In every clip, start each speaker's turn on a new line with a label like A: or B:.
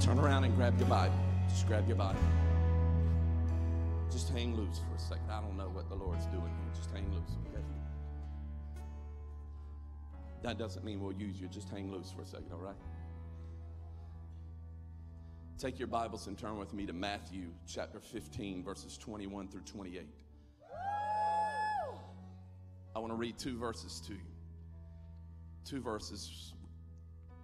A: Turn around and grab your Bible. Just grab your Bible. Just hang loose for a second. I don't know what the Lord's doing here. Just hang loose, okay? That doesn't mean we'll use you. Just hang loose for a second, all right? Take your Bibles and turn with me to Matthew chapter 15, verses 21 through 28. I want to read two verses to you. Two verses.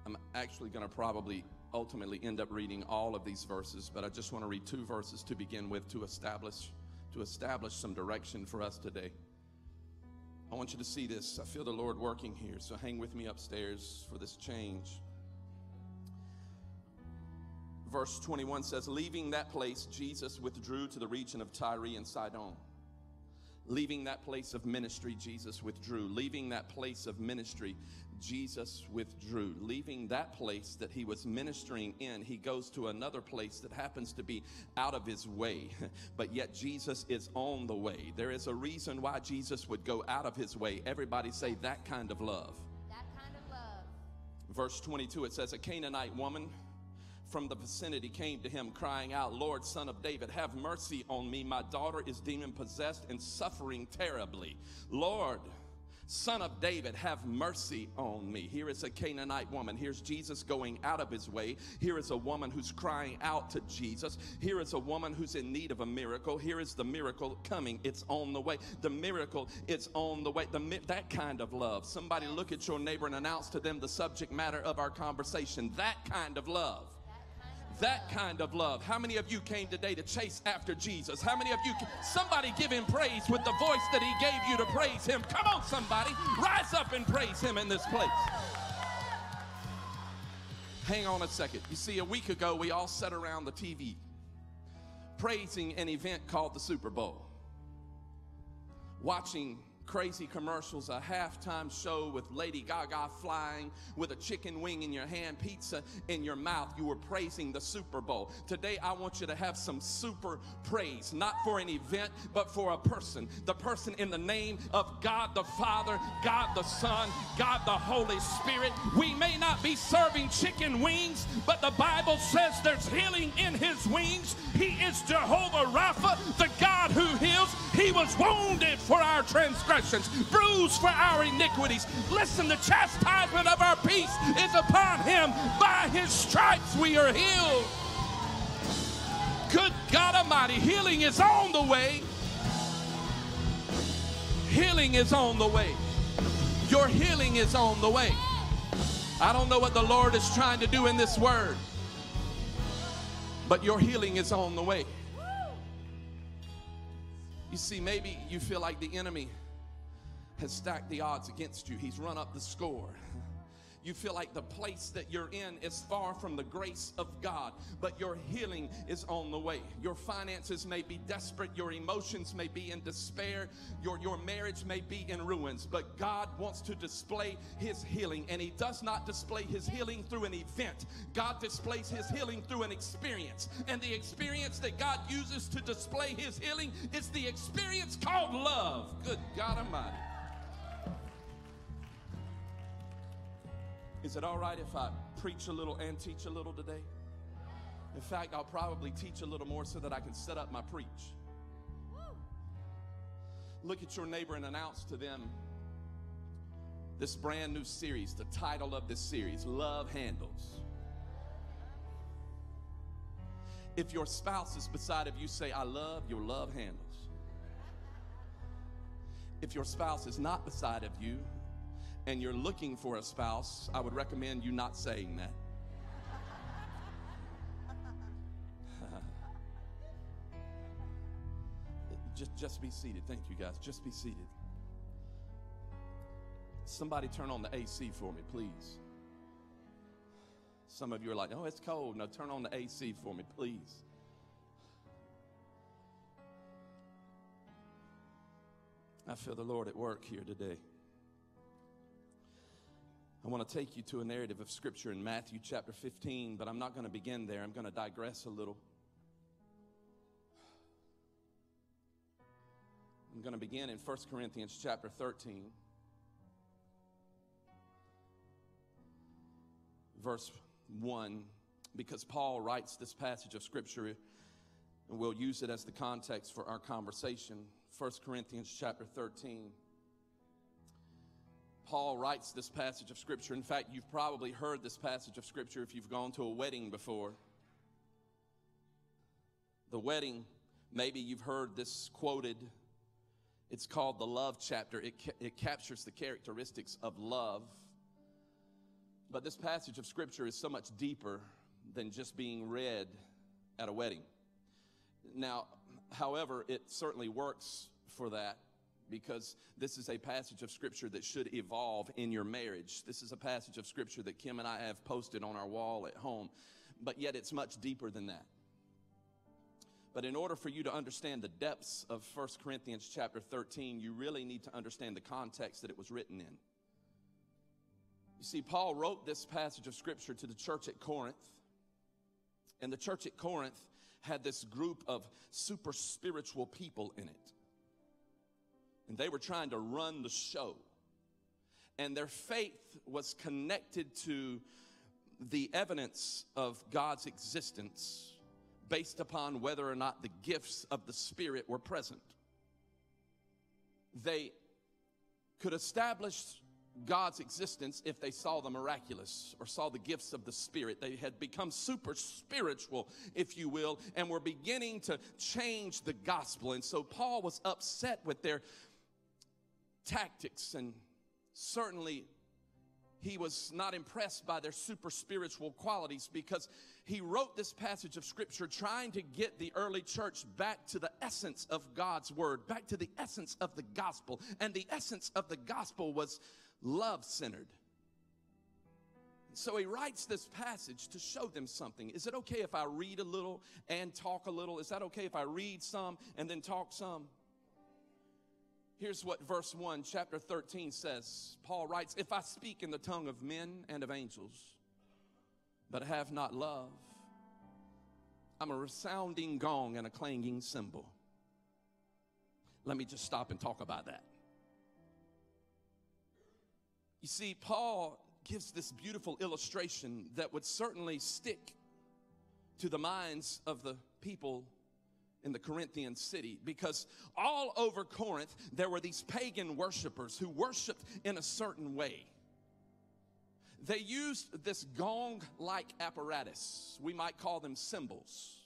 A: I'm actually going to probably ultimately end up reading all of these verses, but I just want to read two verses to begin with to establish to establish some direction for us today. I want you to see this. I feel the Lord working here, so hang with me upstairs for this change. Verse 21 says, Leaving that place, Jesus withdrew to the region of Tyre and Sidon. Leaving that place of ministry, Jesus withdrew. Leaving that place of ministry, Jesus withdrew. Leaving that place that he was ministering in, he goes to another place that happens to be out of his way. But yet Jesus is on the way. There is a reason why Jesus would go out of his way. Everybody say that kind of love.
B: That kind of love.
A: Verse 22, it says, A Canaanite woman from the vicinity came to him, crying out, Lord, son of David, have mercy on me. My daughter is demon possessed and suffering terribly. Lord, Son of David, have mercy on me. Here is a Canaanite woman. Here's Jesus going out of his way. Here is a woman who's crying out to Jesus. Here is a woman who's in need of a miracle. Here is the miracle coming. It's on the way. The miracle is on the way. The, that kind of love. Somebody look at your neighbor and announce to them the subject matter of our conversation. That kind of love. That kind of love. How many of you came today to chase after Jesus? How many of you, somebody give him praise with the voice that he gave you to praise him? Come on, somebody, rise up and praise him in this place. Hang on a second. You see, a week ago, we all sat around the TV praising an event called the Super Bowl, watching crazy commercials, a halftime show with Lady Gaga flying with a chicken wing in your hand, pizza in your mouth. You were praising the Super Bowl. Today, I want you to have some super praise, not for an event, but for a person. The person in the name of God the Father, God the Son, God the Holy Spirit. We may not be serving chicken wings, but the Bible says there's healing in his wings. He is Jehovah Rapha, the God who heals. He was wounded for our transgression transgressions, bruised for our iniquities. Listen, the chastisement of our peace is upon him. By his stripes we are healed. Good God Almighty, healing is on the way. Healing is on the way. Your healing is on the way. I don't know what the Lord is trying to do in this word, but your healing is on the way. You see, maybe you feel like the enemy has stacked the odds against you. He's run up the score. You feel like the place that you're in is far from the grace of God, but your healing is on the way. Your finances may be desperate, your emotions may be in despair, your, your marriage may be in ruins, but God wants to display His healing, and He does not display His healing through an event. God displays His healing through an experience, and the experience that God uses to display His healing is the experience called love. Good God Almighty. Is it all right if I preach a little and teach a little today? In fact, I'll probably teach a little more so that I can set up my preach. Look at your neighbor and announce to them this brand new series. The title of this series Love Handles. If your spouse is beside of you, say, I love your love handles. If your spouse is not beside of you, and you're looking for a spouse, I would recommend you not saying that. just, just be seated. Thank you, guys. Just be seated. Somebody turn on the AC for me, please. Some of you are like, oh, it's cold. No, turn on the AC for me, please. I feel the Lord at work here today. I want to take you to a narrative of Scripture in Matthew chapter 15, but I'm not going to begin there. I'm going to digress a little. I'm going to begin in 1 Corinthians chapter 13, verse 1. because Paul writes this passage of scripture and we'll use it as the context for our conversation. 1 Corinthians chapter 13. Paul writes this passage of scripture. In fact, you've probably heard this passage of scripture if you've gone to a wedding before. The wedding, maybe you've heard this quoted. It's called the love chapter. It, ca- it captures the characteristics of love. But this passage of scripture is so much deeper than just being read at a wedding. Now, however, it certainly works for that because this is a passage of scripture that should evolve in your marriage. This is a passage of scripture that Kim and I have posted on our wall at home, but yet it's much deeper than that. But in order for you to understand the depths of 1 Corinthians chapter 13, you really need to understand the context that it was written in. You see, Paul wrote this passage of scripture to the church at Corinth, and the church at Corinth had this group of super spiritual people in it. And they were trying to run the show. And their faith was connected to the evidence of God's existence based upon whether or not the gifts of the Spirit were present. They could establish God's existence if they saw the miraculous or saw the gifts of the Spirit. They had become super spiritual, if you will, and were beginning to change the gospel. And so Paul was upset with their tactics, and certainly he was not impressed by their super spiritual qualities because he wrote this passage of scripture trying to get the early church back to the essence of God's word, back to the essence of the gospel. And the essence of the gospel was love centered. So he writes this passage to show them something. Is it okay if I read a little and talk a little? Is that okay if I read some and then talk some? Here's what verse 1, chapter 13 says. Paul writes, If I speak in the tongue of men and of angels, but have not love, I'm a resounding gong and a clanging cymbal. Let me just stop and talk about that. You see, Paul gives this beautiful illustration that would certainly stick to the minds of the people in the Corinthian city because all over Corinth there were these pagan worshipers who worshiped in a certain way. They used this gong like apparatus, we might call them cymbals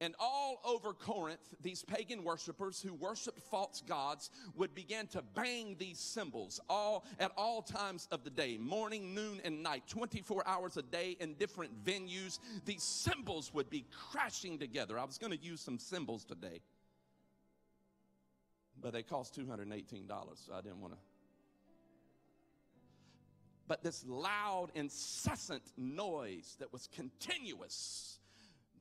A: and all over Corinth, these pagan worshipers who worshiped false gods would begin to bang these cymbals all at all times of the day, morning, noon, and night, 24 hours a day in different venues. These cymbals would be crashing together. I was going to use some cymbals today, but they cost $218, so I didn't want to. But this loud, incessant noise that was continuous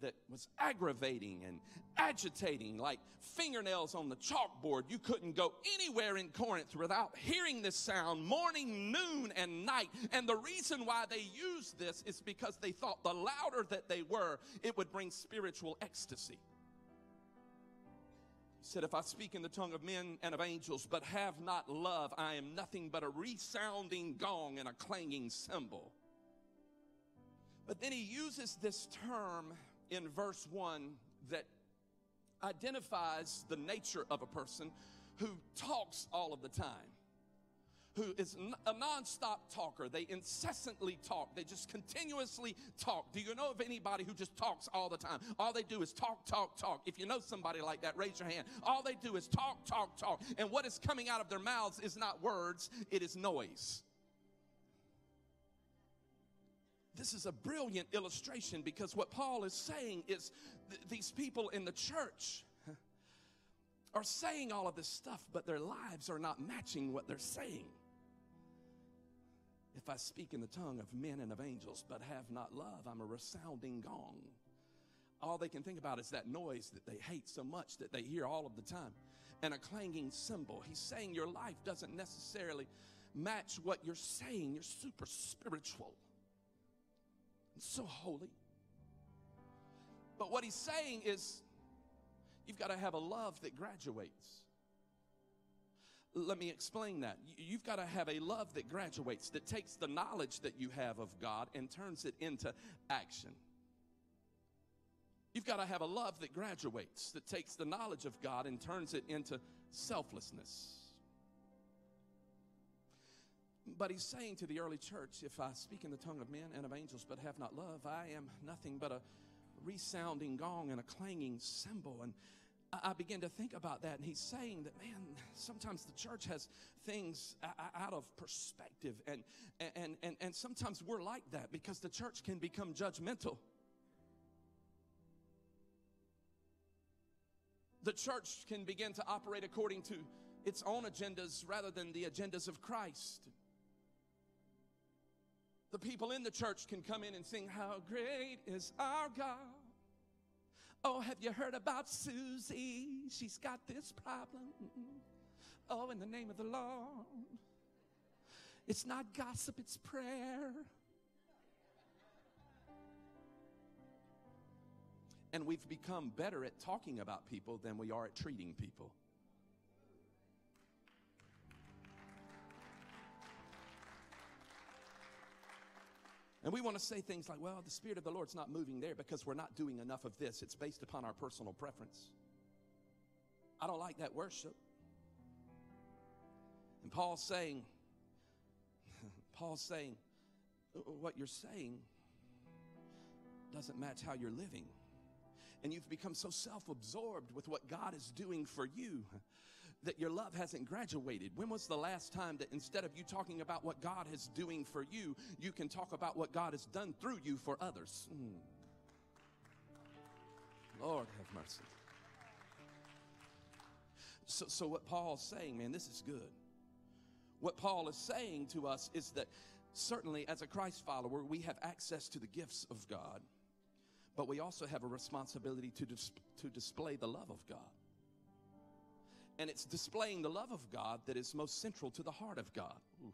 A: that was aggravating and agitating, like fingernails on the chalkboard. You couldn't go anywhere in Corinth without hearing this sound morning, noon, and night. And the reason why they used this is because they thought the louder that they were, it would bring spiritual ecstasy. He said, If I speak in the tongue of men and of angels, but have not love, I am nothing but a resounding gong and a clanging cymbal. But then he uses this term in verse 1 that identifies the nature of a person who talks all of the time, who is a nonstop talker. They incessantly talk, they just continuously talk. Do you know of anybody who just talks all the time? All they do is talk, talk, talk. If you know somebody like that, raise your hand. All they do is talk, talk, talk. And what is coming out of their mouths is not words, it is noise. This is a brilliant illustration because what Paul is saying is th- these people in the church are saying all of this stuff, but their lives are not matching what they're saying. If I speak in the tongue of men and of angels, but have not love, I'm a resounding gong. All they can think about is that noise that they hate so much that they hear all of the time and a clanging cymbal. He's saying your life doesn't necessarily match what you're saying. You're super spiritual so holy. But what he's saying is, you've got to have a love that graduates, Let me explain that. You- You've got to have a love that graduates, that takes the knowledge that you have of God and turns it into action. You've got to have a love that graduates, that takes the knowledge of God and turns it into selflessness. But he's saying to the early church, if I speak in the tongue of men and of angels but have not love, I am nothing but a resounding gong and a clanging cymbal. And I begin to think about that, and he's saying that, man, sometimes the church has things out of perspective, and, and, and, and sometimes we're like that because the church can become judgmental. The church can begin to operate according to its own agendas rather than the agendas of Christ. The people in the church can come in and sing, How great is our God. Oh, have you heard about Susie? She's got this problem. Oh, in the name of the Lord. It's not gossip, it's prayer. And we've become better at talking about people than we are at treating people. And we want to say things like, well, the Spirit of the Lord's not moving there because we're not doing enough of this. It's based upon our personal preference. I don't like that worship. And Paul's saying, Paul's saying, uh, what you're saying doesn't match how you're living. And you've become so self absorbed with what God is doing for you that your love hasn't graduated. When was the last time that instead of you talking about what God is doing for you, you can talk about what God has done through you for others? Mm. Lord have mercy. So, so what Paul's saying, man, this is good. What Paul is saying to us is that certainly as a Christ follower, we have access to the gifts of God, but we also have a responsibility to, dis- to display the love of God. And it's displaying the love of God that is most central to the heart of God. Ooh.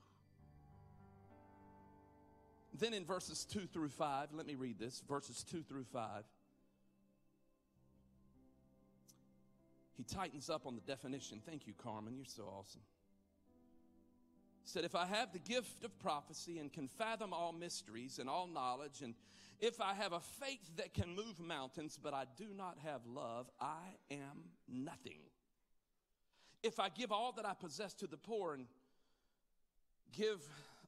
A: Then in verses 2 through 5, let me read this verses 2 through 5. He tightens up on the definition. Thank you, Carmen. You're so awesome. Said, If I have the gift of prophecy and can fathom all mysteries and all knowledge, and if I have a faith that can move mountains, but I do not have love, I am nothing. If I give all that I possess to the poor and give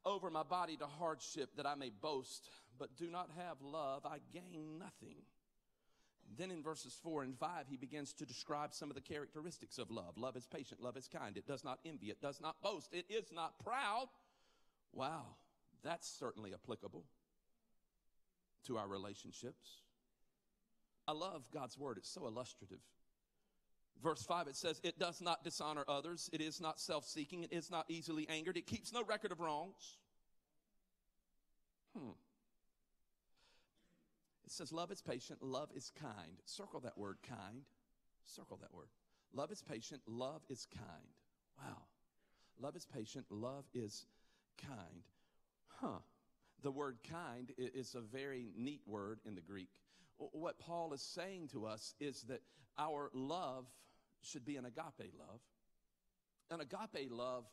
A: over my body to hardship that I may boast, but do not have love, I gain nothing. Then in verses 4 and 5, he begins to describe some of the characteristics of love. Love is patient, love is kind, it does not envy, it does not boast, it is not proud. Wow, that's certainly applicable to our relationships. I love God's word, it's so illustrative. Verse 5, it says, It does not dishonor others, it is not self seeking, it is not easily angered, it keeps no record of wrongs. Hmm. It says, Love is patient, love is kind. Circle that word, kind. Circle that word. Love is patient, love is kind. Wow. Love is patient, love is kind. Huh. The word kind is a very neat word in the Greek. What Paul is saying to us is that our love should be an agape love. An agape love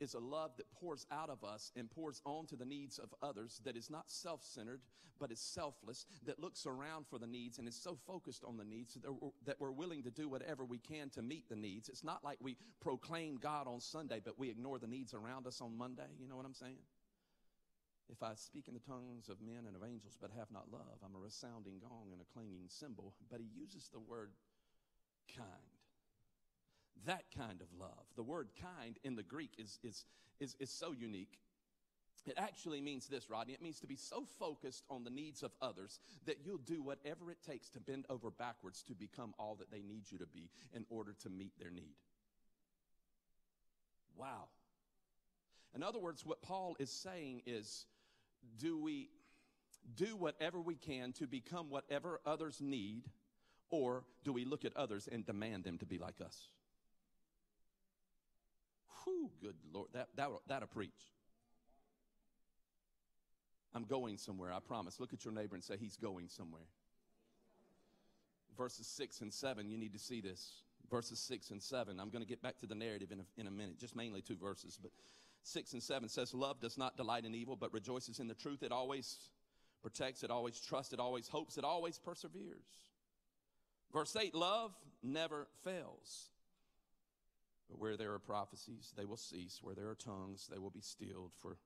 A: is a love that pours out of us and pours onto the needs of others that is not self centered, but is selfless, that looks around for the needs and is so focused on the needs that we're, that we're willing to do whatever we can to meet the needs. It's not like we proclaim God on Sunday, but we ignore the needs around us on Monday. You know what I'm saying? If I speak in the tongues of men and of angels but have not love, I'm a resounding gong and a clanging cymbal. But he uses the word kind that kind of love. The word kind in the Greek is, is, is, is so unique. It actually means this, Rodney. It means to be so focused on the needs of others that you'll do whatever it takes to bend over backwards to become all that they need you to be in order to meet their need. Wow. In other words, what Paul is saying is do we do whatever we can to become whatever others need, or do we look at others and demand them to be like us? Whew, good Lord, that, that, that'll preach. I'm going somewhere, I promise. Look at your neighbor and say, He's going somewhere. Verses 6 and 7, you need to see this. verses 6 and 7. I'm going to get back to the narrative in a, in a minute, just mainly two verses. But 6 and 7 says, Love does not delight in evil, but rejoices in the truth. It always protects, it always trusts, it always hopes, it always perseveres. Verse 8 Love never fails. But where there are prophecies, they will cease. Where there are tongues, they will be stilled. For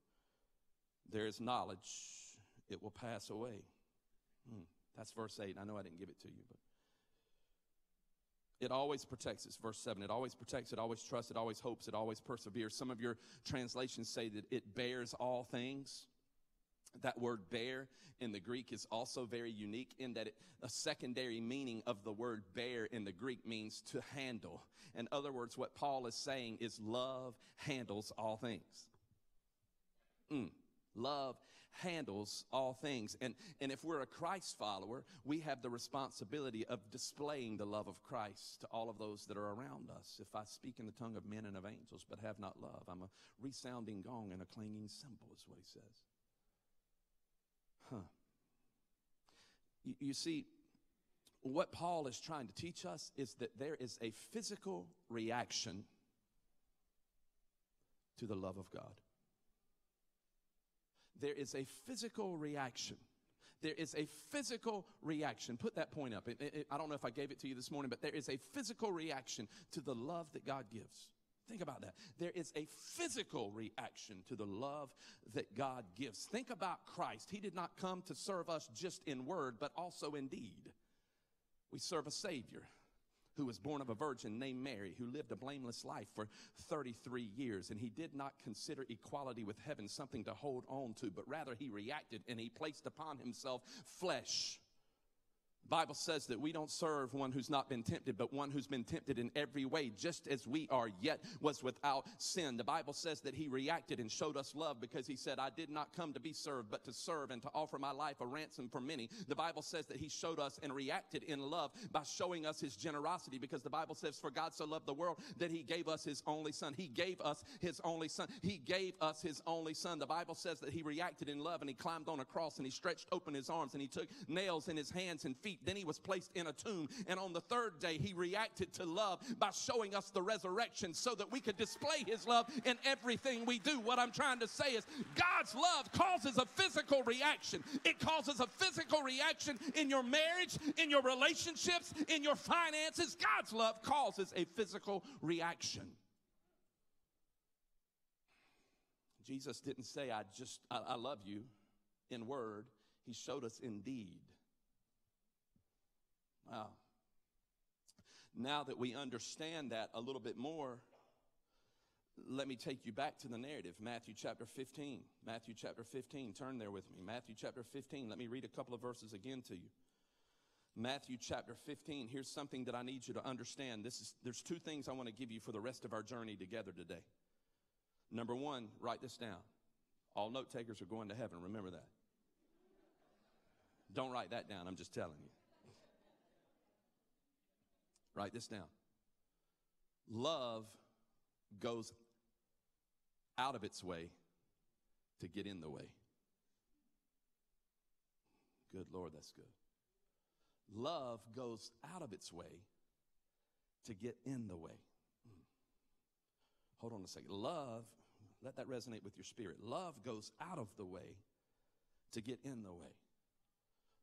A: there is knowledge, it will pass away. Hmm. That's verse 8. I know I didn't give it to you, but it always protects us. Verse 7. It always protects, it always trusts, it always hopes, it always perseveres. Some of your translations say that it bears all things. That word bear in the Greek is also very unique in that it, a secondary meaning of the word bear in the Greek means to handle. In other words, what Paul is saying is love handles all things. Mm. Love handles all things. And, and if we're a Christ follower, we have the responsibility of displaying the love of Christ to all of those that are around us. If I speak in the tongue of men and of angels, but have not love, I'm a resounding gong and a clanging cymbal, is what he says. Huh. You, see, what Paul is trying to teach us is that there is a physical reaction to the love of God there is a physical reaction. There is a physical reaction. Put that point up. It, it, I don't know if I gave it to you this morning, but there is a physical reaction to the love that God gives. Think about that. There is a physical reaction to the love that God gives. Think about Christ. He did not come to serve us just in word, but also in deed. We serve a Savior who was born of a virgin named Mary, who lived a blameless life for 33 years. And he did not consider equality with heaven something to hold on to, but rather he reacted and he placed upon himself flesh Bible says that we don't serve one who's not been tempted, but one who's been tempted in every way, just as we are, yet was without sin. The Bible says that he reacted and showed us love because he said, I did not come to be served, but to serve and to offer my life a ransom for many. The Bible says that he showed us and reacted in love by showing us his generosity because the Bible says, For God so loved the world that he gave us his only son. He gave us his only son. He gave us his only son. The Bible says that he reacted in love and he climbed on a cross and he stretched open his arms and he took nails in his hands and feet feet. Then he was placed in a tomb. And on the third day, he reacted to love by showing us the resurrection so that we could display his love in everything we do. What I'm trying to say is God's love causes a physical reaction. It causes a physical reaction in your marriage, in your relationships, in your finances. God's love causes a physical reaction. Jesus didn't say, I just, I, I love you in word. He showed us in deed. Now that we understand that a little bit more, let me take you back to the narrative. Matthew chapter 15. Matthew chapter 15. Turn there with me. Matthew chapter 15. Let me read a couple of verses again to you. Matthew chapter 15. Here's something that I need you to understand. This is there's two things I want to give you for the rest of our journey together today. Number one, write this down. All note takers are going to heaven. Remember that. Don't write that down. I'm just telling you. Write this down. Love goes out of its way to get in the way. Good Lord, that's good. Love goes out of its way to get in the way. Hmm. Hold on a second. Love, let that resonate with your spirit. Love goes out of the way to get in the way.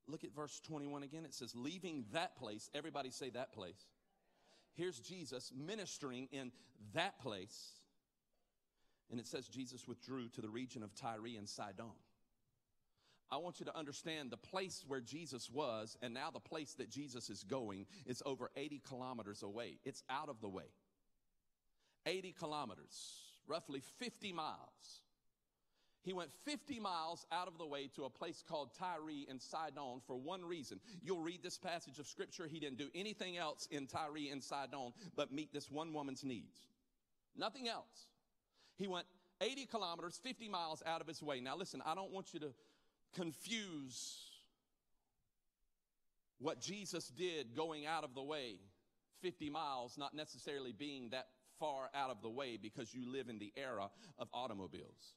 A: Look at verse 21 again. It says, leaving that place, everybody say that place. Here's Jesus ministering in that place. And it says Jesus withdrew to the region of Tyre and Sidon. I want you to understand the place where Jesus was and now the place that Jesus is going is over 80 kilometers away. It's out of the way. 80 kilometers, roughly 50 miles. He went 50 miles out of the way to a place called Tyre and Sidon for one reason. You'll read this passage of scripture. He didn't do anything else in Tyre and Sidon but meet this one woman's needs. Nothing else. He went 80 kilometers, 50 miles out of his way. Now, listen, I don't want you to confuse what Jesus did going out of the way 50 miles, not necessarily being that far out of the way because you live in the era of automobiles.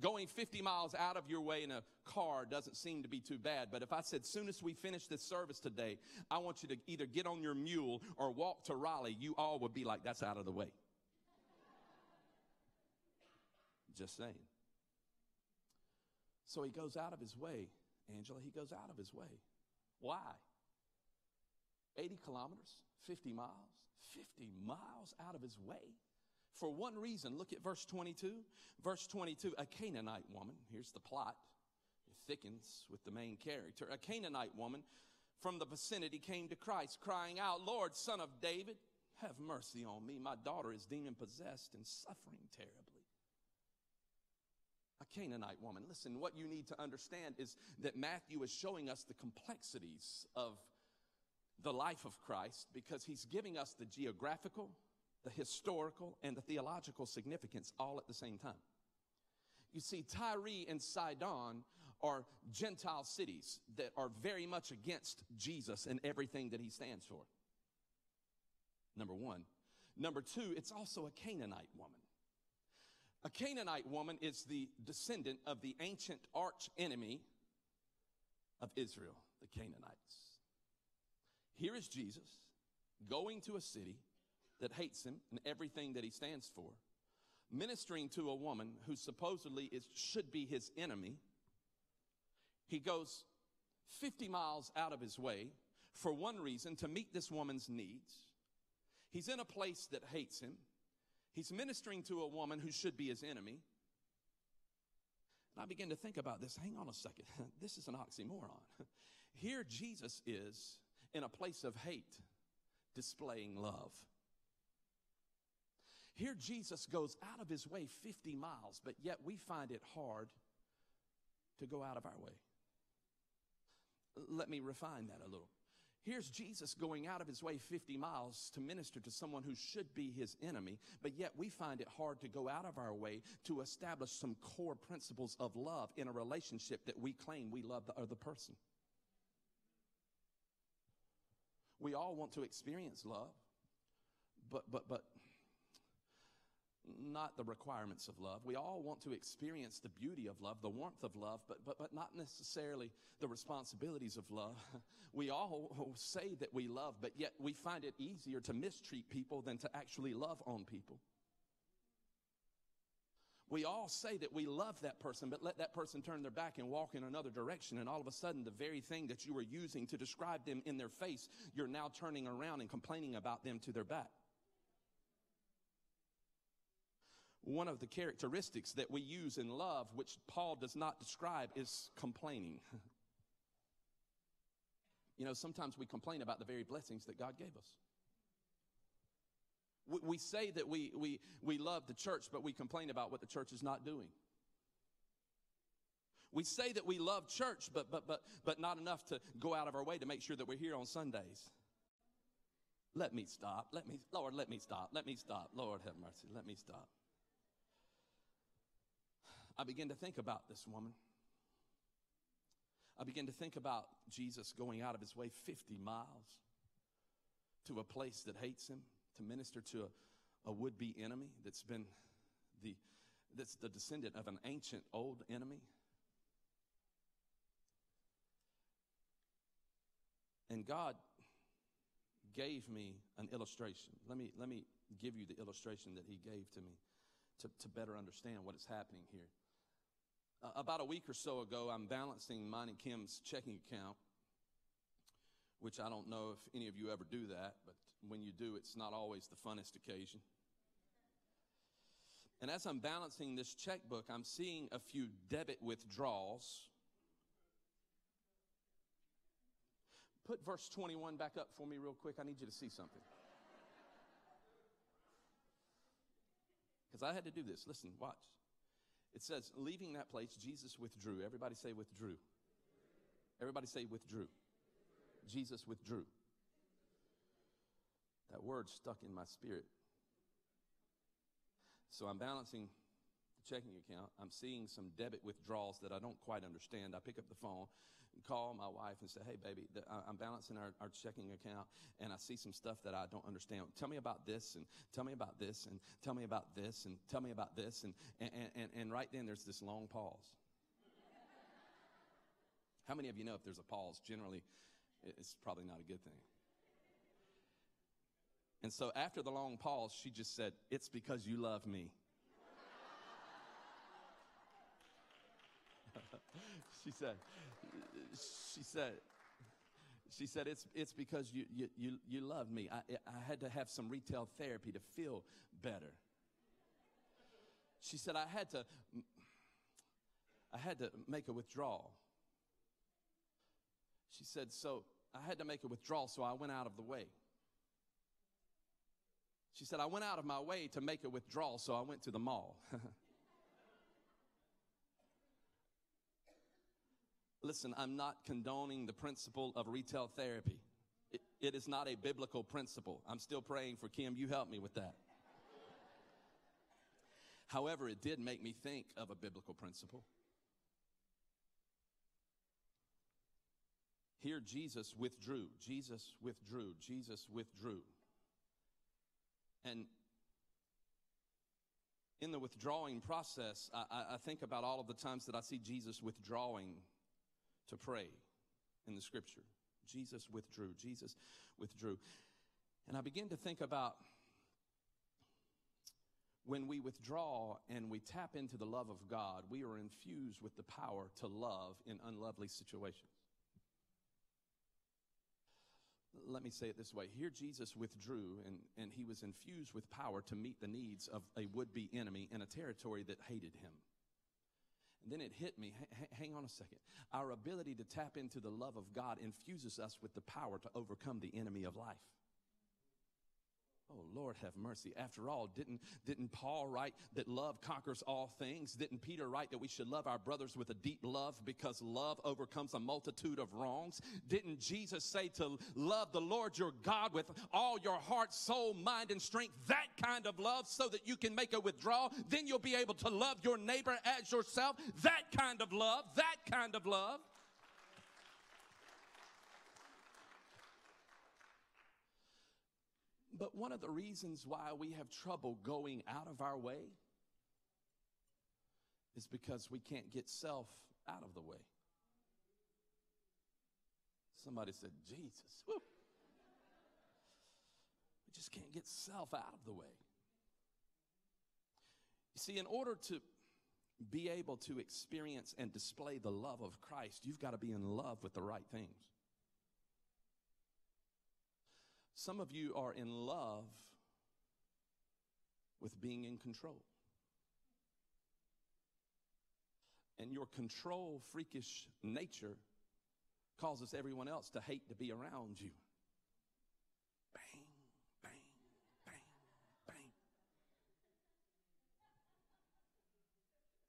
A: Going 50 miles out of your way in a car doesn't seem to be too bad, but if I said, soon as we finish this service today, I want you to either get on your mule or walk to Raleigh, you all would be like, that's out of the way. Just saying. So he goes out of his way, Angela, he goes out of his way. Why? 80 kilometers, 50 miles, 50 miles out of his way. For one reason, look at verse 22. Verse 22, a Canaanite woman, here's the plot, it thickens with the main character. A Canaanite woman from the vicinity came to Christ, crying out, Lord, son of David, have mercy on me. My daughter is demon possessed and suffering terribly. A Canaanite woman. Listen, what you need to understand is that Matthew is showing us the complexities of the life of Christ because he's giving us the geographical, the historical, and the theological significance all at the same time. You see, Tyre and Sidon are Gentile cities that are very much against Jesus and everything that he stands for. Number one. Number two, it's also a Canaanite woman. A Canaanite woman is the descendant of the ancient arch enemy of Israel, the Canaanites. Here is Jesus going to a city that hates him and everything that he stands for, ministering to a woman who supposedly is, should be his enemy. He goes 50 miles out of his way for one reason to meet this woman's needs. He's in a place that hates him. He's ministering to a woman who should be his enemy. And I begin to think about this. Hang on a second. This is an oxymoron. Here Jesus is in a place of hate displaying love. Here, Jesus goes out of his way 50 miles, but yet we find it hard to go out of our way. Let me refine that a little. Here's Jesus going out of his way 50 miles to minister to someone who should be his enemy, but yet we find it hard to go out of our way to establish some core principles of love in a relationship that we claim we love the other person. We all want to experience love, but, but, but not the requirements of love. We all want to experience the beauty of love, the warmth of love, but, but, but not necessarily the responsibilities of love. We all say that we love, but yet we find it easier to mistreat people than to actually love on people. We all say that we love that person, but let that person turn their back and walk in another direction. And all of a sudden, the very thing that you were using to describe them in their face, you're now turning around and complaining about them to their back. One of the characteristics that we use in love, which Paul does not describe, is complaining. you know, sometimes we complain about the very blessings that God gave us. We, we say that we, we, we love the church, but we complain about what the church is not doing. We say that we love church, but, but, but, but not enough to go out of our way to make sure that we're here on Sundays. Let me stop. Let me, Lord, let me stop. Let me stop. Lord, have mercy. Let me stop. I begin to think about this woman. I begin to think about Jesus going out of his way 50 miles to a place that hates him to minister to a, a would be enemy that's been the, that's the descendant of an ancient old enemy. And God gave me an illustration. Let me, let me give you the illustration that He gave to me to, to better understand what is happening here. Uh, about a week or so ago, I'm balancing mine and Kim's checking account, which I don't know if any of you ever do that, but when you do, it's not always the funnest occasion. And as I'm balancing this checkbook, I'm seeing a few debit withdrawals. Put verse 21 back up for me, real quick. I need you to see something. Because I had to do this. Listen, watch. It says, leaving that place, Jesus withdrew. Everybody say withdrew. Everybody say withdrew. Jesus withdrew. That word stuck in my spirit. So I'm balancing the checking account. I'm seeing some debit withdrawals that I don't quite understand. I pick up the phone call my wife and say, Hey, baby, I'm balancing our, our checking account and I see some stuff that I don't understand. Tell me about this and tell me about this and tell me about this and tell me about this. And, and, and, and right then there's this long pause. How many of you know if there's a pause, generally it's probably not a good thing? And so after the long pause, she just said, It's because you love me. she said, she said, she said, it's, it's because you, you, you, you love me. I, I had to have some retail therapy to feel better. She said, I had to, I had to make a withdrawal. She said, so I had to make a withdrawal, so I went out of the way. She said, I went out of my way to make a withdrawal, so I went to the mall. Listen, I'm not condoning the principle of retail therapy. It, it is not a biblical principle. I'm still praying for Kim. You help me with that. However, it did make me think of a biblical principle. Here, Jesus withdrew. Jesus withdrew. Jesus withdrew. And in the withdrawing process, I, I, think about all of the times that I see Jesus withdrawing to pray in the scripture. Jesus withdrew. Jesus withdrew. And I begin to think about when we withdraw and we tap into the love of God, we are infused with the power to love in unlovely situations. Let me say it this way. Here, Jesus withdrew and, and he was infused with power to meet the needs of a would be enemy in a territory that hated him. Then it hit me. H- hang on a second. Our ability to tap into the love of God infuses us with the power to overcome the enemy of life. Oh Lord have mercy. After all, didn't, didn't Paul write that love conquers all things? Didn't Peter write that we should love our brothers with a deep love because love overcomes a multitude of wrongs? Didn't Jesus say to love the Lord your God with all your heart, soul, mind, and strength? That kind of love so that you can make a withdrawal. Then you'll be able to love your neighbor as yourself. That kind of love. That kind of love. But one of the reasons why we have trouble going out of our way is because we can't get self out of the way. Somebody said, Jesus. We just can't get self out of the way. You see, in order to be able to experience and display the love of Christ, you've got to be in love with the right things. Some of you are in love with being in control. And your control freakish nature causes everyone else to hate to be around you. Bang, bang, bang, bang.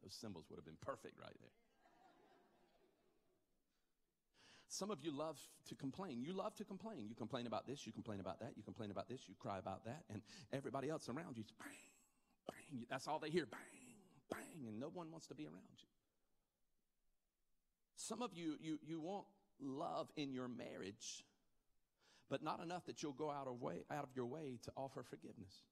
A: Those cymbals would have been perfect right there. Some of you love to complain. You love to complain. You complain about this, you complain about that, you complain about this, you cry about that, and everybody else around you is bang, bang. That's all they hear bang, bang, and no one wants to be around you. Some of you, you, you want love in your marriage, but not enough that you'll go out of, way, out of your way to offer forgiveness.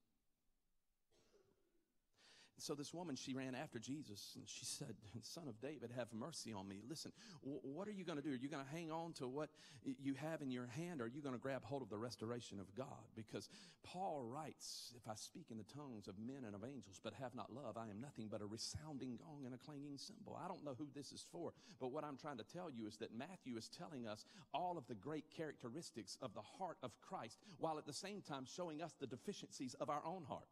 A: So this woman, she ran after Jesus and she said, Son of David, have mercy on me. Listen, w- what are you going to do? Are you going to hang on to what you have in your hand or are you going to grab hold of the restoration of God? Because Paul writes, If I speak in the tongues of men and of angels but have not love, I am nothing but a resounding gong and a clanging cymbal. I don't know who this is for, but what I'm trying to tell you is that Matthew is telling us all of the great characteristics of the heart of Christ while at the same time showing us the deficiencies of our own heart.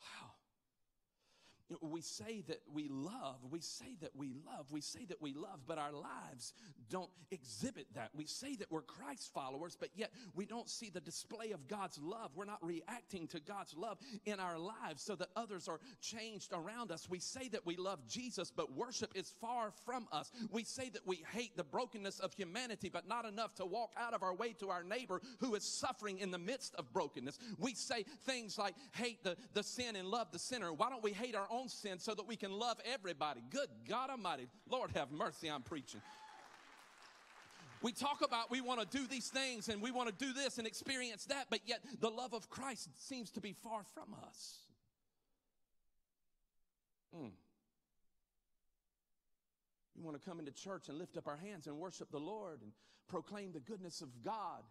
A: Wow. We say that we love, we say that we love, we say that we love, but our lives don't exhibit that. We say that we're Christ followers, but yet we don't see the display of God's love. We're not reacting to God's love in our lives so that others are changed around us. We say that we love Jesus, but worship is far from us. We say that we hate the brokenness of humanity, but not enough to walk out of our way to our neighbor who is suffering in the midst of brokenness. We say things like hate the, the sin and love the sinner. Why don't we hate our own own sin so that we can love everybody. Good God Almighty. Lord have mercy, I'm preaching. We talk about we want to do these things and we want to do this and experience that, but yet the love of Christ seems to be far from us. Mm. We want to come into church and lift up our hands and worship the Lord and proclaim the goodness of God,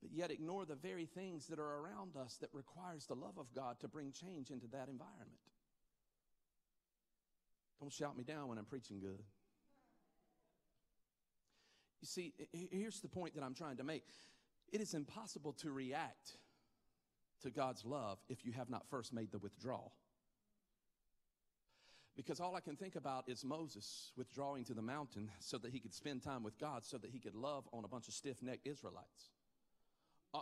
A: but yet ignore the very things that are around us that requires the love of God to bring change into that environment. Don't shout me down when I'm preaching good. You see, here's the point that I'm trying to make. It is impossible to react to God's love if you have not first made the withdrawal. Because all I can think about is Moses withdrawing to the mountain so that he could spend time with God, so that he could love on a bunch of stiff necked Israelites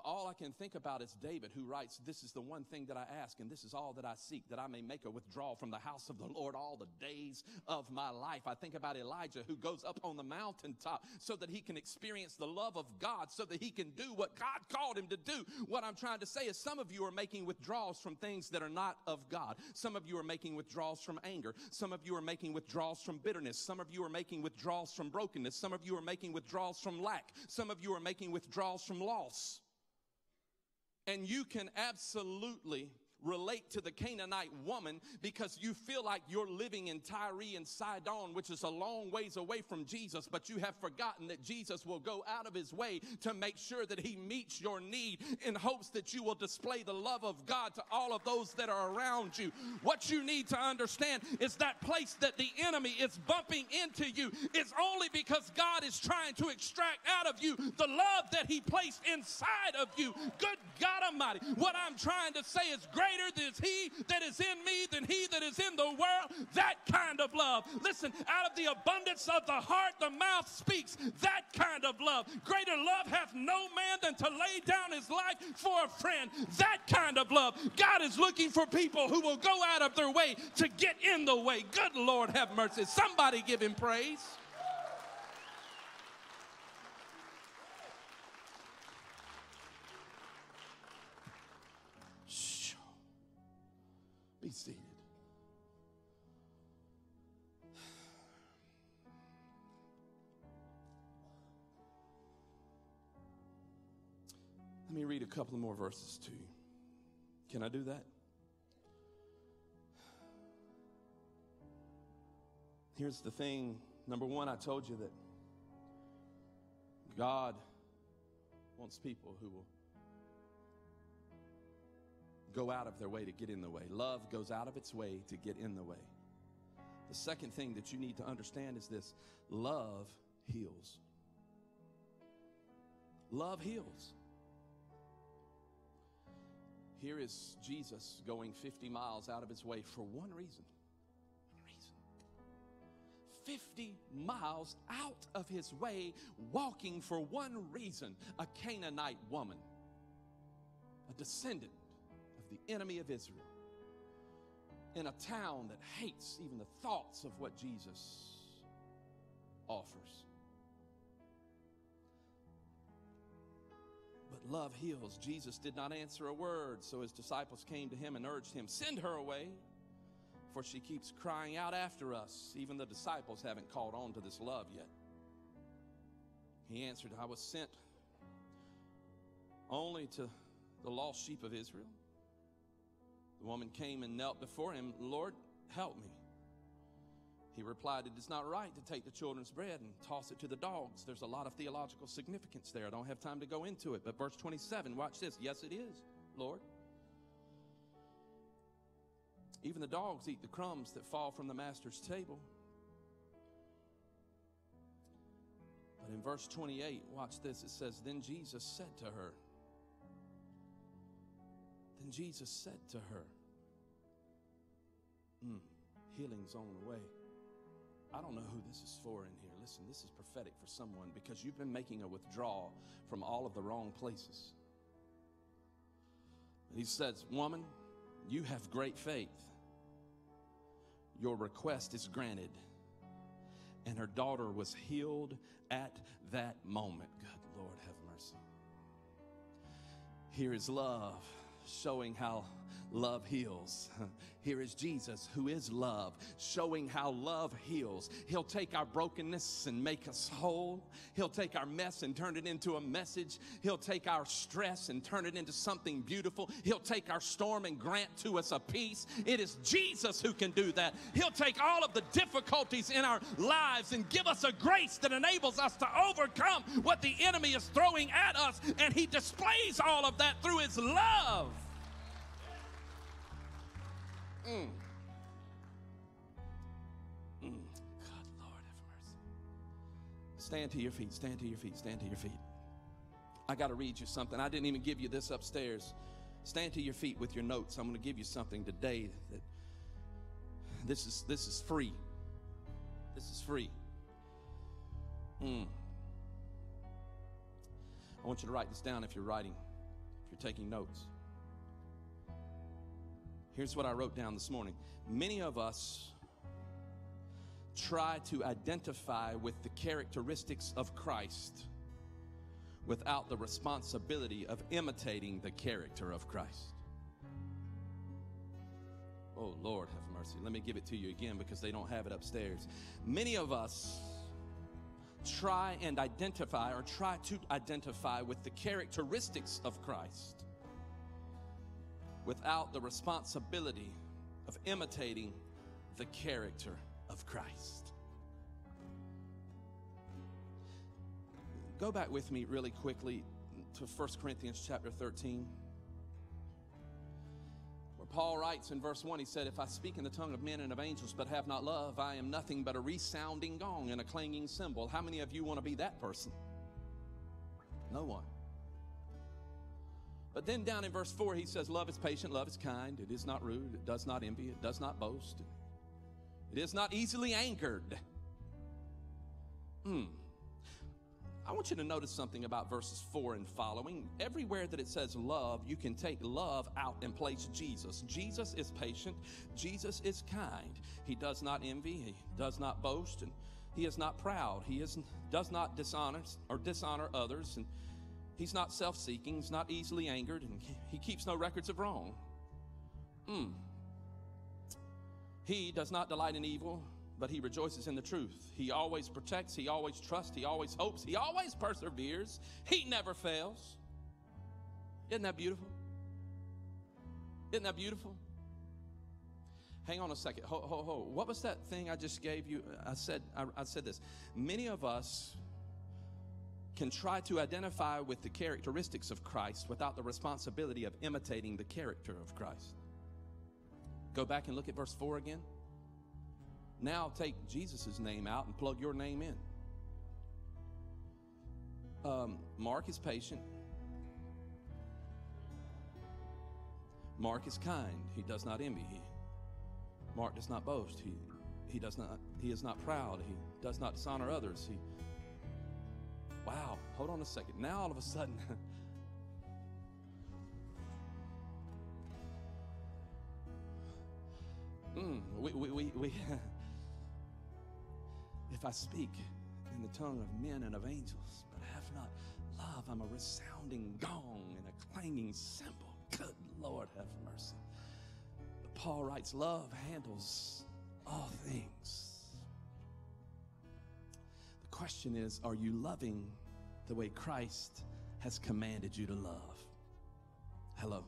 A: all I can think about is David, who writes, This is the one thing that I ask, and this is all that I seek, that I may make a withdrawal from the house of the Lord all the days of my life. I think about Elijah, who goes up on the mountaintop so that he can experience the love of God, so that he can do what God called him to do. What I'm trying to say is, some of you are making withdrawals from things that are not of God. Some of you are making withdrawals from anger. Some of you are making withdrawals from bitterness. Some of you are making withdrawals from brokenness. Some of you are making withdrawals from lack. Some of you are making withdrawals from loss. And you can absolutely relate to the Canaanite woman because you feel like you're living in Tyre and Sidon, which is a long ways away from Jesus, but you have forgotten that Jesus will go out of his way to make sure that he meets your need in hopes that you will display the love of God to all of those that are around you. What you need to understand is that place that the enemy is bumping into you is only because God is trying to extract out of you the love that he placed inside of you. Good God Almighty. What I'm trying to say is great greater is he that is in me than he that is in the world. That kind of love. Listen, out of the abundance of the heart, the mouth speaks. That kind of love. Greater love hath no man than to lay down his life for a friend. That kind of love. God is looking for people who will go out of their way to get in the way. Good Lord, have mercy. Somebody give him praise. Be seated. Let me read a couple more verses to you. Can I do that? Here's the thing. Number one, I told you that God wants people who will go out of their way to get in the way. Love goes out of its way to get in the way. The second thing that you need to understand is this love heals. Love heals. Here is Jesus going 50 miles out of his way for one reason. One reason. 50 miles out of his way, walking for one reason a Canaanite woman, a descendant the enemy of Israel, in a town that hates even the thoughts of what Jesus offers. But love heals. Jesus did not answer a word, so his disciples came to him and urged him, Send her away, for she keeps crying out after us. Even the disciples haven't caught on to this love yet. He answered, I was sent only to the lost sheep of Israel. The woman came and knelt before him, Lord, help me. He replied, It is not right to take the children's bread and toss it to the dogs. There's a lot of theological significance there. I don't have time to go into it. But verse 27, watch this. Yes, it is, Lord. Even the dogs eat the crumbs that fall from the master's table. But in verse 28, watch this. It says, Then Jesus said to her, Then Jesus said to her, mm, Healing's on the way. I don't know who this is for in here. Listen, this is prophetic for someone because you've been making a withdrawal from all of the wrong places. He says, Woman, you have great faith. Your request is granted. And her daughter was healed at that moment. Good Lord, have mercy. Here is love showing how love heals. Here is Jesus, who is love, showing how love heals. He'll take our brokenness and make us whole. He'll take our mess and turn it into a message. He'll take our stress and turn it into something beautiful. He'll take our storm and grant to us a peace. It is Jesus who can do that. He'll take all of the difficulties in our lives and give us a grace that enables us to overcome what the enemy is throwing at us. And He displays all of that through His love. Mm. Mm. God, Lord, have mercy. Stand to your feet, stand to your feet, stand to your feet. I got to read you something. I didn't even give you this upstairs. Stand to your feet with your notes. I'm going to give you something today that this is this is free. This is free. Mm. I want you to write this down if you're writing, if you're taking notes. Here's what I wrote down this morning. Many of us try to identify with the characteristics of Christ without the responsibility of imitating the character of Christ. Oh, Lord, have mercy. Let me give it to you again because they don't have it upstairs. Many of us try and identify or try to identify with the characteristics of Christ without the responsibility of imitating the character of Christ. Go back with me really quickly to 1 Corinthians chapter 13. Where Paul writes in verse 1, he said, If I speak in the tongue of men and of angels but have not love, I am nothing but a resounding gong and a clanging cymbal. How many of you want to be that person? No one. But then down in verse 4, he says, Love is patient, love is kind, it is not rude, it does not envy, it does not boast, it is not easily angered. Hmm. I want you to notice something about verses 4 and following. Everywhere that it says love, you can take love out and place Jesus. Jesus is patient, Jesus is kind. He does not envy, he does not boast, and he is not proud. He is, does not dishonor or dishonor others. And He's not self seeking, he's not easily angered, and he keeps no records of wrong. Mm. He does not delight in evil, but he rejoices in the truth. He always protects, he always trusts, he always hopes, he always perseveres, he never fails. Isn't that beautiful? Isn't that beautiful? Hang on a second. Ho, ho, ho. What was that thing I just gave you? I said, I, I said this. Many of us can try to identify with the characteristics of Christ without the responsibility of imitating the character of Christ. Go back and look at verse 4 again. Now take Jesus' name out and plug your name in. Um, Mark is patient. Mark is kind. He does not envy. Mark does not boast. He, he does not. He is not proud. He does not dishonor others. He wow, hold on a second. Now all of a sudden, mm, we, we, we, we if I speak in the tongue of men and of angels, but have not love, I'm a resounding gong and a clanging cymbal. Good Lord, have mercy. But Paul writes, love handles all things question is are you loving the way Christ has commanded you to love? Hello.